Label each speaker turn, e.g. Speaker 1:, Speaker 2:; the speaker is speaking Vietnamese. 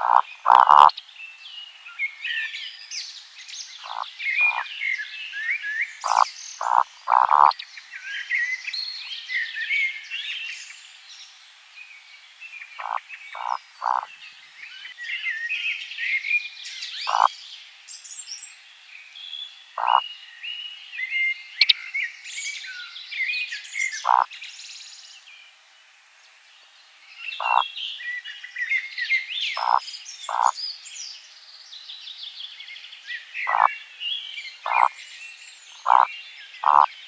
Speaker 1: Bye. a Bye.